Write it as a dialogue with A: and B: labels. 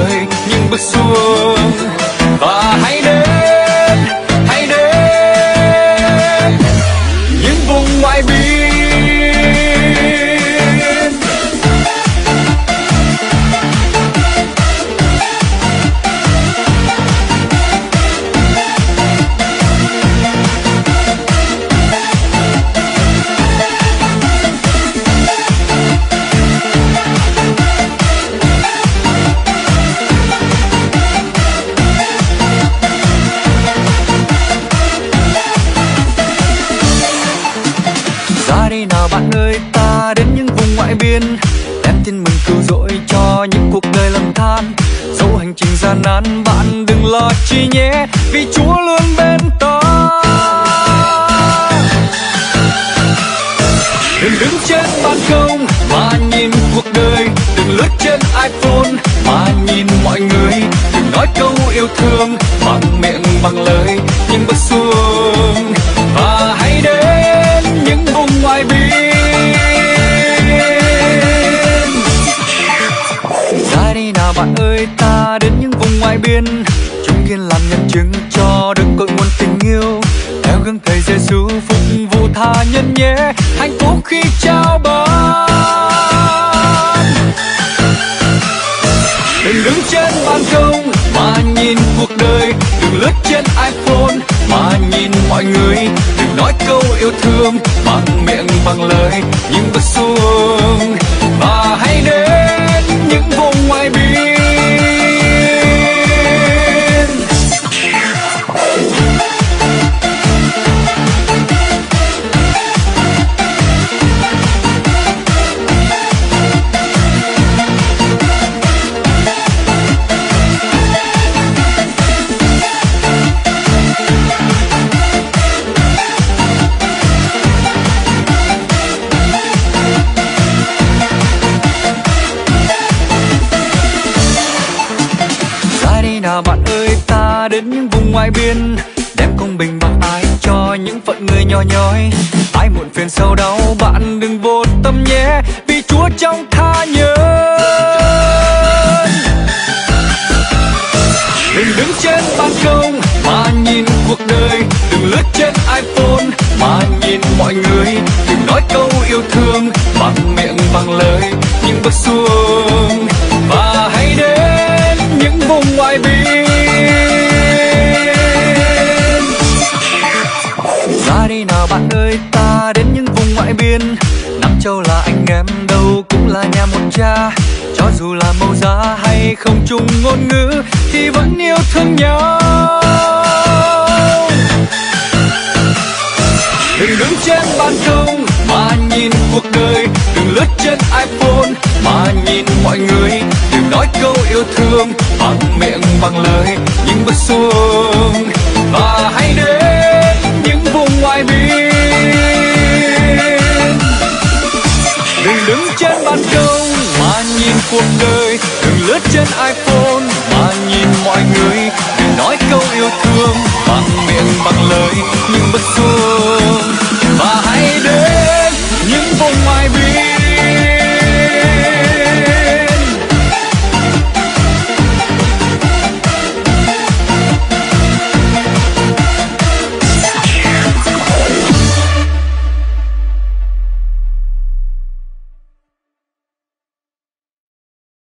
A: trời những bước xuống. Và hãy đến hãy đến. Những vùng ngoại biên ta đến những vùng ngoại biên, đem tin mừng cứu rỗi cho những cuộc đời lầm than. Dẫu hành trình gian nan, bạn đừng lo chi nhé, vì chúa luôn bên ta. Đừng đứng trên ban công mà nhìn cuộc đời, đừng lướt trên iphone mà nhìn mọi người. Đừng nói câu yêu thương bằng miệng, bằng lời nhưng bất xuống ta đến những vùng ngoài biên. Chúng kiên làm nhân chứng cho đức cội nguồn tình yêu. Theo gương thầy Giêsu phục vụ tha nhân nhé. Hạnh phúc khi trao ban. Đừng đứng trên ban công mà nhìn cuộc đời. Đừng lướt trên iphone mà nhìn mọi người. Đừng nói câu yêu thương bằng miệng bằng lời. Nhưng bước xuống ra bạn ơi, ta đến những vùng ngoại biên, đem công bình bằng ai cho những phận người nhỏ nhoi. Ai muộn phiền sâu đau nào bạn ơi, ta đến những vùng ngoại biên. Nam Châu là anh em đâu cũng là nhà một cha. Cho dù là màu da hay không chung ngôn ngữ, Thì vẫn yêu thương nhau. Đừng đứng trên ban công, mà nhìn cuộc đời. Đừng lướt trên iPhone, mà nhìn mọi người. Đừng nói câu yêu thương bằng miệng, bằng lời. Nhưng bước xuống ban công mà nhìn cuộc đời Đừng lướt trên iPhone, mà nhìn mọi người Đừng nói câu yêu thương, bằng miệng bằng lời, Nhưng bất xuống